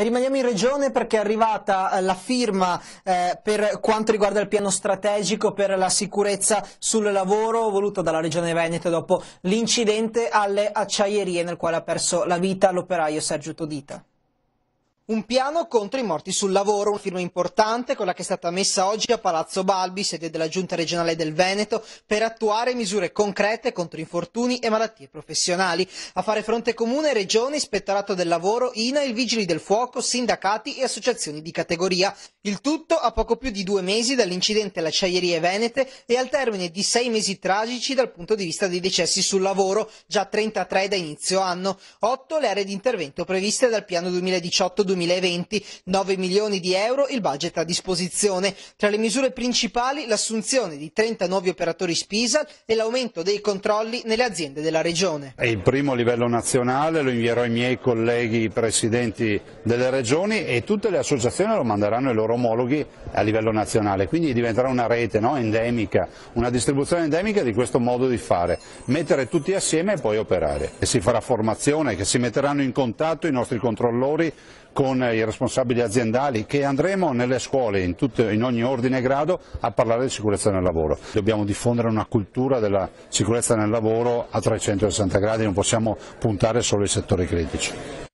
Rimaniamo in regione perché è arrivata eh, la firma eh, per quanto riguarda il piano strategico per la sicurezza sul lavoro voluto dalla regione Veneto dopo l'incidente alle acciaierie nel quale ha perso la vita l'operaio Sergio Todita. Un piano contro i morti sul lavoro, una firma importante, quella che è stata messa oggi a Palazzo Balbi, sede della Giunta regionale del Veneto, per attuare misure concrete contro infortuni e malattie professionali. A fare fronte comune Regione, Ispettorato del Lavoro, INA, Vigili del Fuoco, sindacati e associazioni di categoria. Il tutto a poco più di due mesi dall'incidente alle acciaierie venete e al termine di sei mesi tragici dal punto di vista dei decessi sul lavoro, già 33 da inizio anno. Otto le aree di intervento previste dal piano 2018 2020, 9 milioni di euro il budget a disposizione. Tra le misure principali l'assunzione di 30 nuovi operatori Spisa e l'aumento dei controlli nelle aziende della regione. Il primo a livello nazionale, lo invierò ai miei colleghi presidenti delle regioni e tutte le associazioni lo manderanno ai loro omologhi a livello nazionale, quindi diventerà una rete no? endemica, una distribuzione endemica di questo modo di fare, mettere tutti assieme e poi operare. E si farà formazione, che si metteranno in contatto i nostri controllori con i responsabili aziendali che andremo nelle scuole in, tutto, in ogni ordine e grado a parlare di sicurezza nel lavoro. Dobbiamo diffondere una cultura della sicurezza nel lavoro a 360 gradi, non possiamo puntare solo ai settori critici.